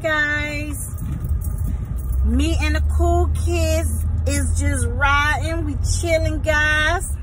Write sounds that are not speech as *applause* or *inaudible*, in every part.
Hi guys. Me and the cool kids is just riding. We chilling guys.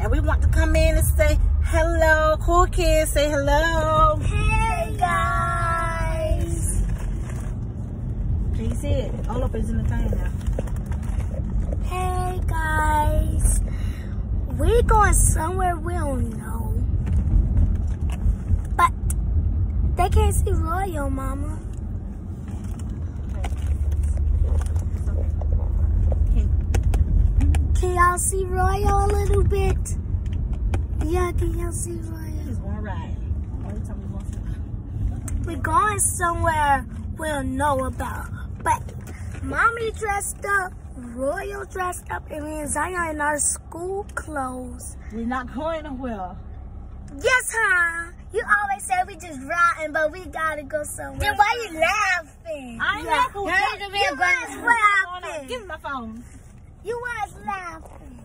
And we want to come in and say hello. Cool kids, say hello. Hey guys. Can you see it? All of it's in the thing now. Hey guys. We're going somewhere we don't know. But they can't see Royal, Mama. Can y'all see Royal a little bit? Yeah, can y'all see Royal? Just one ride. We want to- We're going somewhere we'll know about. But mommy dressed up, Royal dressed up, and me and Zion in our school clothes. We're not going nowhere. Yes, huh? You always say we just riding, but we gotta go somewhere. Then why you laughing? I ain't Yeah. laughing. You You was laughing. Give me my phone. You was laughing.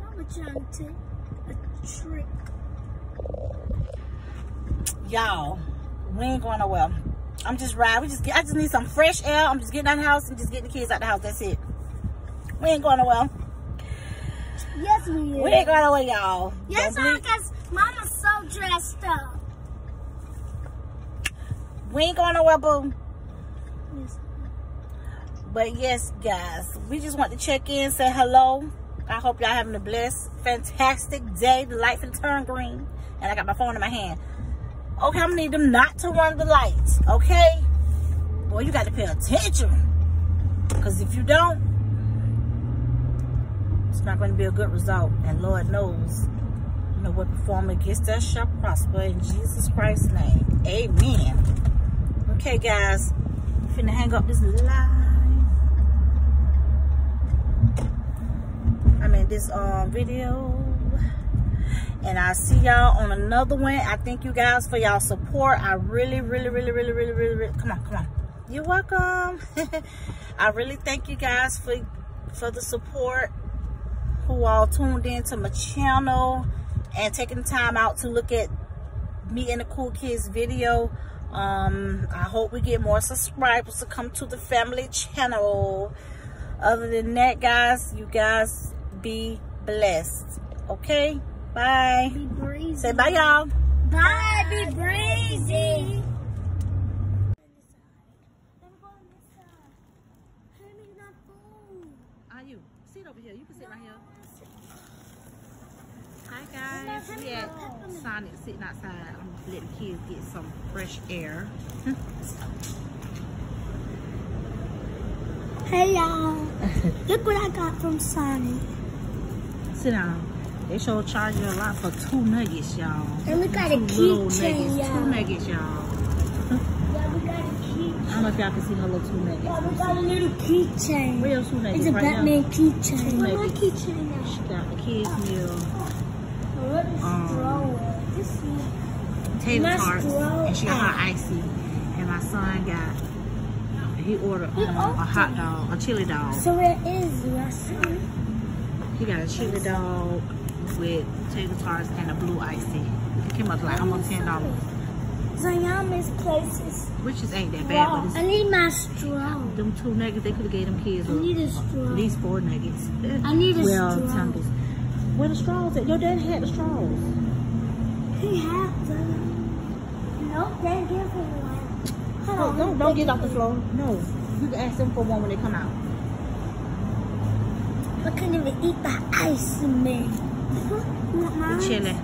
I was trying to a trick. Y'all, we ain't going nowhere. I'm just riding. We just get, I just need some fresh air. I'm just getting out of the house and just getting the kids out the house. That's it. We ain't going nowhere. Yes, we is. We ain't going nowhere, y'all. Yes, Don't because Mama's so dressed up. We ain't going nowhere, boo. Yes. But yes, guys, we just want to check in, say hello. I hope y'all having a blessed, fantastic day. The lights will turn green. And I got my phone in my hand. Okay, I'm gonna need them not to run the lights, okay? Boy, you got to pay attention. Because if you don't, it's not going to be a good result. And Lord knows, you know what formed against us shall prosper in Jesus Christ's name. Amen. Okay, guys, finna hang up this live. This um video. And I'll see y'all on another one. I thank you guys for y'all support. I really, really, really, really, really, really, really, come on, come on. You're welcome. *laughs* I really thank you guys for for the support who all tuned in to my channel and taking the time out to look at me and the cool kids video um i hope we get more subscribers to come to the family channel other than that guys you guys be blessed. Okay? Bye. Be breezy. say bye y'all. Bye, be breezy. are you. Sit over here. You can sit right here. Hi guys. We at sonic sitting outside. I'm letting kids get some fresh air. Hey y'all. Look what I got from Sonic. Sit down they show charge you a lot for two nuggets y'all And we got a Two little keychain, y'all. two nuggets y'all Yeah, we got a keychain. I don't know if y'all can see her little two nuggets. Yeah, we got a little keychain. Where your two nuggets It's a right Batman keychain. Two Where's my keychain now? She got the kids meal, What is Um, straw? This is tater tarts, and she got her icy. And my son got, he ordered um, a hot dog, a chili dog. So where is Russell? He got a chili dog with tater tarts and a blue icy. It came up like almost ten dollars, Zion misplaces. which is ain't that bad. But I need my straw. them two nuggets they could have gave them kids I need a straw. at least four nuggets. I need a well, straw. tumbles. Where the straws at? Your dad had the straws. He had them. Nope, they give him one. Oh, Hold No, on. don't, don't get off the floor. No. You can ask them for one when they come out. I couldn't even eat the ice man. You The chili.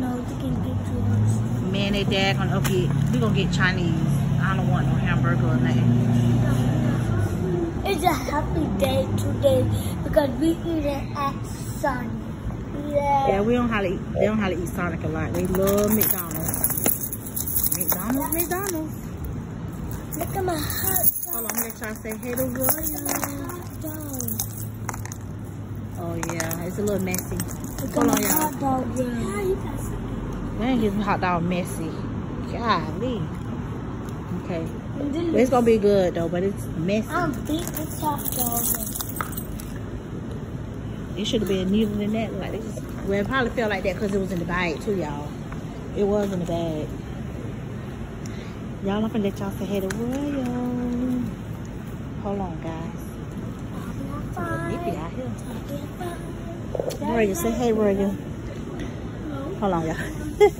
No, they can get yours. Man, they dad gonna up get, we gonna get Chinese. I don't want no hamburger or nothing. It's a happy day today because we eat it at Sun. Yeah, Yeah. we don't how to eat, they don't how to eat Sonic a lot. They love McDonald's. McDonald's, McDonald's. Look at my hot dog. Hold on, I'm gonna try to say hey to. Hot dog. Oh yeah, it's a little messy. Hold on, y'all. hot dog. Yeah. Man, his hot dog messy. Golly. Okay. But it's gonna be good though, but it's messy. I don't think it's hot dog. It should have been neater than that. Like, it just, well, it probably felt like that because it was in the bag too, y'all. It was in the bag. Y'all, I'm gonna let y'all say hey to Royal. Hold on, guys. Nippy out here. Royal, say hey, Royal. Hold on, y'all. *laughs*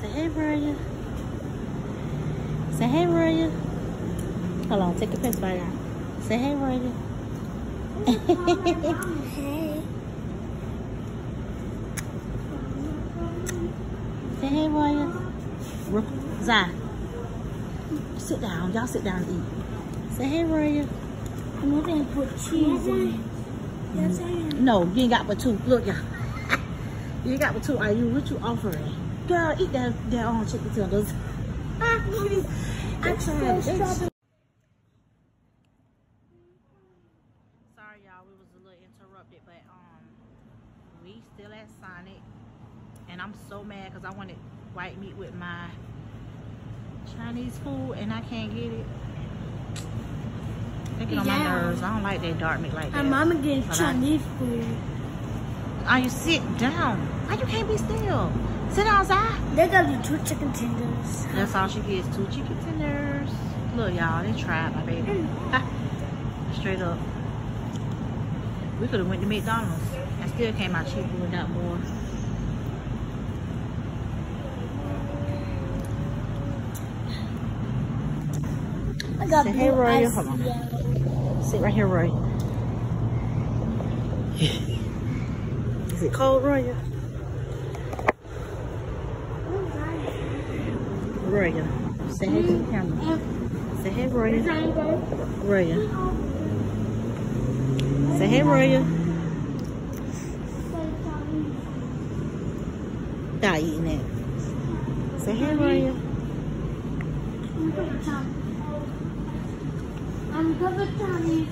Say hey, Royal. Say hey, Royal. Hold on, take a piss bite out. Say hey, Royal. hey. *laughs* Say hey. Ro- Zai. Sit down. Y'all sit down and eat. Say hey, Royal. I'm not gonna put cheese in it. Yes, I am. No, you ain't got but two. Look, y'all. You ain't got but two. Are you what you offering? Girl, eat that that on chicken tenders. *laughs* I Extra, prefer extra. strawberry. Sorry, y'all, we was a little interrupted, but um, we still at Sonic, and I'm so mad because I wanted white meat with my Chinese food, and I can't get it. They get on my Yeah. nerves. I don't like that dark meat like that. My mama getting But I- Chinese food. Are you sit down? Why you can't be still? Sit down, Zai. They got the two chicken tenders. That's all she gets. Two chicken tenders. Look, y'all, they tried my baby. Mm. Ha. *laughs* Straight up. We could have went to McDonald's. I still came out cheaper without more. I got Say hey, Roy. Hold on. Sit right here, Roy. Is it cold, Roy? Roy. Say hey to the camera. Say hey, Roy. Roy. Say hey, Roy. Not eating it. Say hey, Roy. I'm covered Chinese,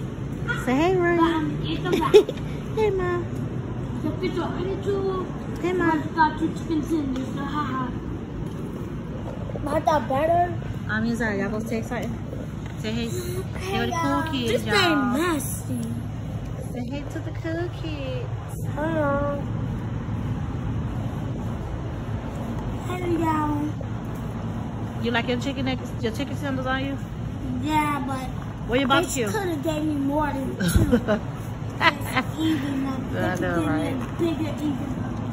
Say hey, but um, Roy. I'm back. *laughs* hey, Mom. The picture only two. Hey, I Mom. got two chicken tenders. So haha. Not that better. I'm inside. Y'all gonna take something? Say hey. Hey to the cool kids, This y'all. ain't messy. Say hey to the cool kids. Hello. Hello, y'all. You like your chicken your chicken tenders on you? Yeah, but Where your they barbecue? could have gave me more than *laughs* two. Even. I know, could give me right? bigger, even.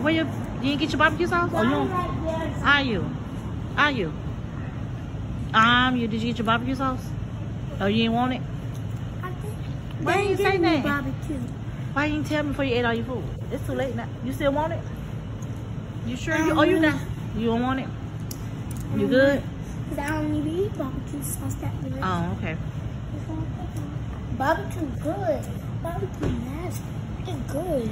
Where you, you didn't get your barbecue sauce? Oh, you right. Are you? Are you? Um, you did you get your barbecue sauce? Oh, you didn't want it? I think Why they you say that? barbecue. Why you didn't tell me before you ate all your food? It's too late now. You still want it? You sure? You, Um, oh, you not? You don't want it? You Um, good? Cause I don't even eat barbecue sauce that much. Oh, okay. Barbecue good. Barbecue nasty. It's good.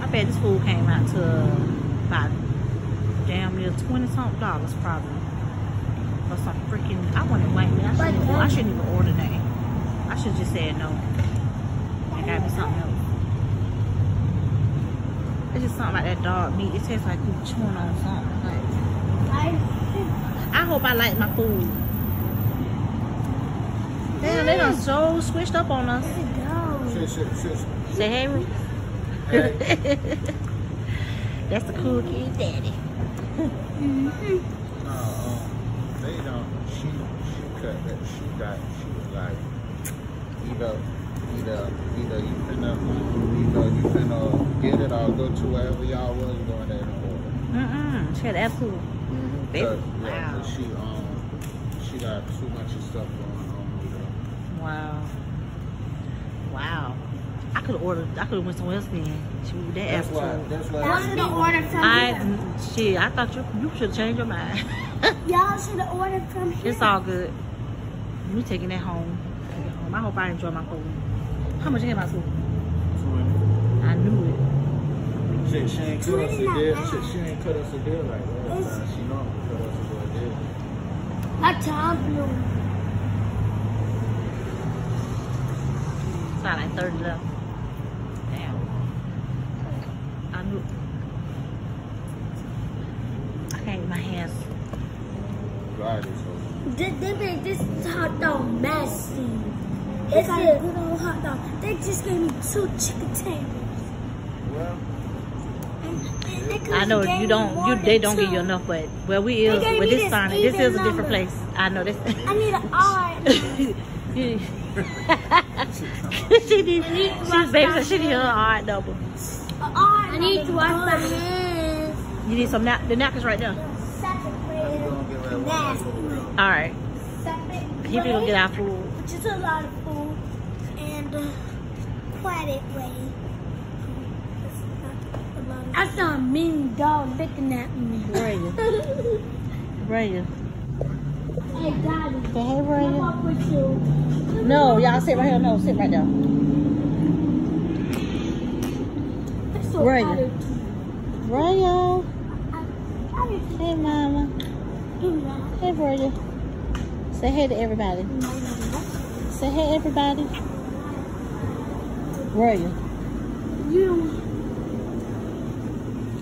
I bet this food came out to about damn near twenty something dollars probably. For some freaking I wanna white meat. I shouldn't even, I shouldn't even order that. I should just say no. I got me something else. It's just something about that dog meat. It tastes like you chewing on something. Like, I I hope I like my food. Damn, they done so switched up on us. Where'd it go? Shit, shit, shit. Say hey, Hey. *laughs* That's the cool kid daddy. No, *laughs* um, they don't. She she cut that. She got. She was like, either either you finna either you finna get it or go to wherever y'all was going there and order. Mm-mm. She had attitude. Baby. But, yeah, Wow. she um she got too much of stuff going on. Wow. Wow. I could have ordered. I could have went somewhere else then. She that That's why. attitude. That's Y'all should have ordered from I here. shit. I thought you you should change your mind. *laughs* Y'all should have ordered from here. it's all good. We taking it home. Take it home. I hope I enjoy my food. How much you get my food? I knew it. Shit, she ain't cut us a deal. not Shit, she ain't cut us a deal like that. It's- Nah, She normally cut us a deal. My tongue blue. It's not like thirty left. Damn. I knew. I can't get my hands. dry this whole. They, they this hot dog messy. It's a good old hot dog. They just gave me two chicken tenders. Well, And, and I know you don't. You they don't give you enough, but well, we They is gave with me this this Sonic. This is a different place. I know this. I need an R. You- she need. I need to She wash baby my she need her hard double. An R. I need to wash my hands. You need some nap. The napkins right there. Separate. we're gonna get that Nasty. one. All right. He gonna get our food. Which is a lot of food. And uh, quiet way. I saw a mean dog looking at me. Where are you? Where are you? Hey, Daddy. Say hey, where Come up with you. No, y'all sit right here. No, sit right there. I'm so Where are you? tired. Where are you? I- I didn't Hey, mama. Hey, you? Say hey to everybody. Say hey, everybody. Where are you? You.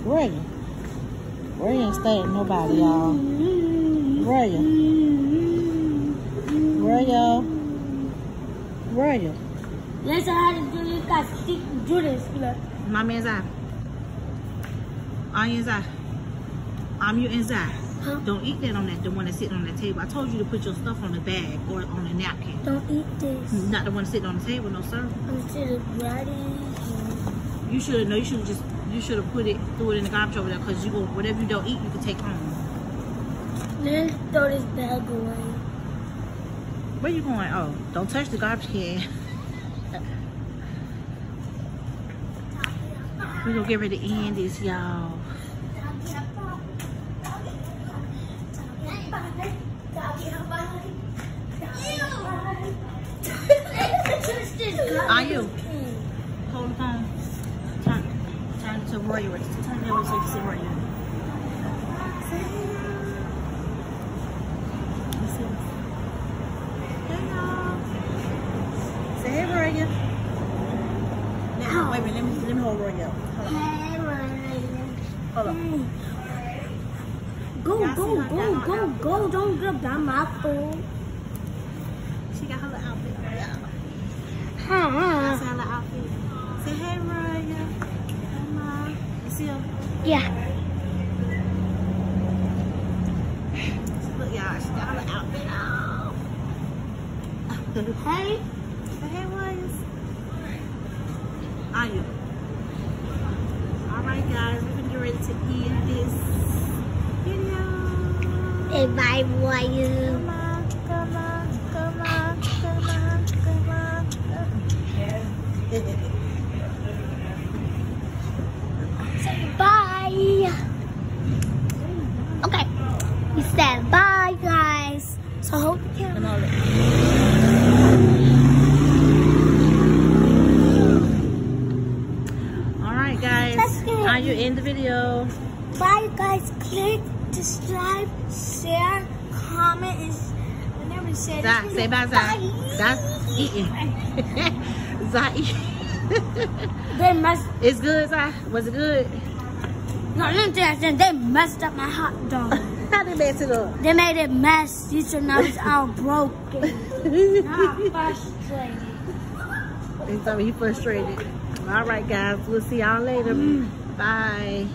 Where are you? Where you ain't staying nobody, y'all. Where are you? Where are y'all? Where are you? Let's how to do this. Got stick do this. Look. Mommy inside. Are you inside? I'm you inside. Huh? Don't eat that on that, the one that's sitting on that table. I told you to put your stuff on the bag or on the napkin. Don't eat this. Mm, not the one sitting on the table, no sir. I'm still ready. You should have, no, you should have just, you should have put it, threw it in the garbage over there because you go, whatever you don't eat, you can take home. Let's throw this bag away. Where you going? Oh, don't touch the garbage can. *laughs* we gonna get ready to end this, y'all. Are you? Hold the phone. Turn, turn to Roy. Turn can see Roy. Let's y'all. Say hey, Roy. Now, wait a minute. Let me, hold up. Hold on. Hold on. Go, go, go, go, go. Don't grab that my food. She got her little outfit. Yeah. Huh. That's her little outfit. Say hey, Roy. Come on. You see her? Yeah. Look, y'all. She got her outfit on. Hey. Hey, Williams. Are you? All right, guys. We're gonna get ready to end this video. Hey, bye, boy. Come on, come on, come on, come on, come on. Say bye. Okay. We said bye, guys. So hold the camera. Come on, look. All right, guys. Are you in the video? Bye, guys. Click, subscribe, share, comment, and never Zai, it. say bye, Zai. Zai eating. *laughs* Zai eating. *laughs* They messed. it's good, Zai. Was it good? No, let me tell you. They messed up my hot dog. *laughs* How they mess it up? they made it messy, so now it's all broken. I'm *laughs* frustrated. He's he frustrated. All right, guys. We'll see y'all later. Mm. Bye.